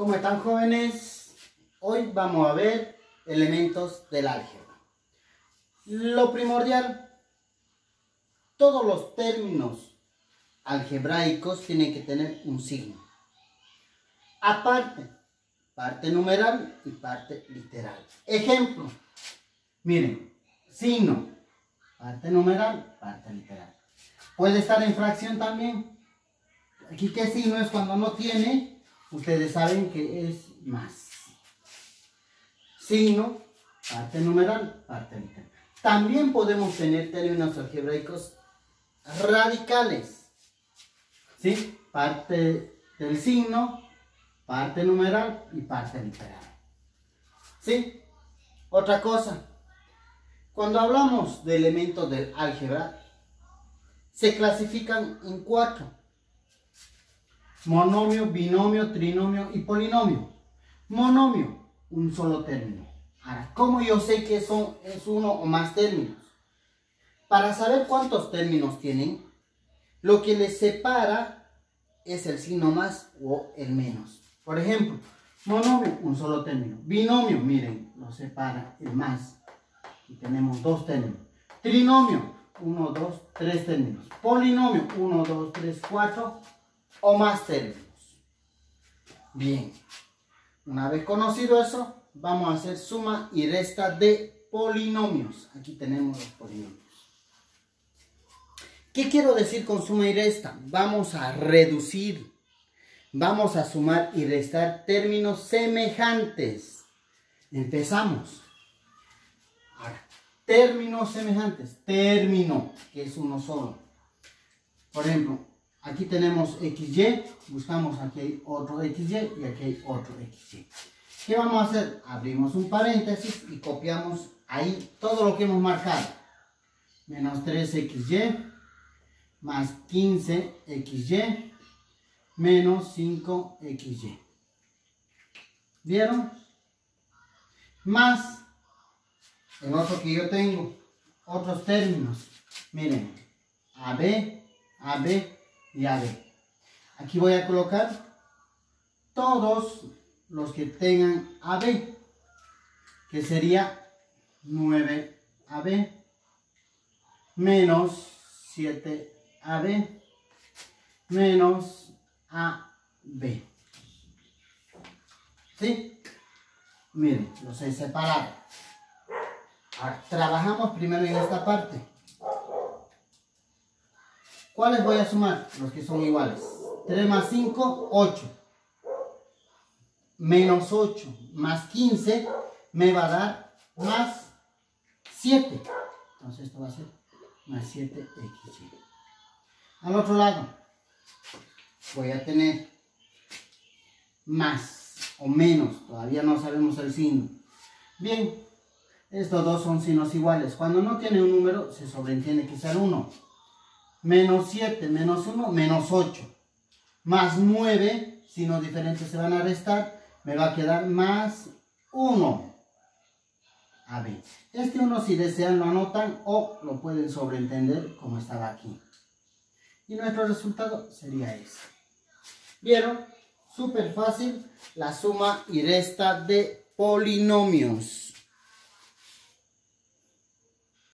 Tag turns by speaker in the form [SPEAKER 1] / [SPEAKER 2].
[SPEAKER 1] ¿Cómo están jóvenes? Hoy vamos a ver elementos del álgebra. Lo primordial, todos los términos algebraicos tienen que tener un signo. Aparte, parte numeral y parte literal. Ejemplo, miren, signo, parte numeral, parte literal. Puede estar en fracción también. Aquí qué signo es cuando no tiene ustedes saben que es más. Signo, parte numeral, parte literal. También podemos tener términos algebraicos radicales. ¿Sí? Parte del signo, parte numeral y parte literal. ¿Sí? Otra cosa. Cuando hablamos de elementos del álgebra, se clasifican en cuatro monomio, binomio, trinomio y polinomio. Monomio, un solo término. Ahora, ¿cómo yo sé que son, es uno o más términos? Para saber cuántos términos tienen, lo que les separa es el signo más o el menos. Por ejemplo, monomio, un solo término. Binomio, miren, lo separa el más. Y tenemos dos términos. Trinomio, uno, dos, tres términos. Polinomio, uno, dos, tres, cuatro o más términos. Bien, una vez conocido eso, vamos a hacer suma y resta de polinomios. Aquí tenemos los polinomios. ¿Qué quiero decir con suma y resta? Vamos a reducir, vamos a sumar y restar términos semejantes. Empezamos. Ahora, términos semejantes, término, que es uno solo. Por ejemplo, Aquí tenemos XY, buscamos aquí otro XY y aquí hay otro XY. ¿Qué vamos a hacer? Abrimos un paréntesis y copiamos ahí todo lo que hemos marcado. Menos 3XY más 15XY menos 5XY. ¿Vieron? Más el otro que yo tengo, otros términos. Miren, AB, AB, AB. Aquí voy a colocar todos los que tengan AB, que sería 9AB menos 7AB menos AB. ¿Sí? Miren, los he separado. Trabajamos primero en esta parte. ¿Cuáles voy a sumar? Los que son iguales. 3 más 5, 8. Menos 8 más 15 me va a dar más 7. Entonces esto va a ser más 7xy. Al otro lado voy a tener más o menos. Todavía no sabemos el signo. Bien, estos dos son signos iguales. Cuando no tiene un número, se sobreentiende que sea el 1 menos 7, menos 1, menos 8. Más 9, si no diferentes se van a restar, me va a quedar más 1. A ver, este 1 si desean lo anotan o lo pueden sobreentender como estaba aquí. Y nuestro resultado sería ese. ¿Vieron? Súper fácil la suma y resta de polinomios.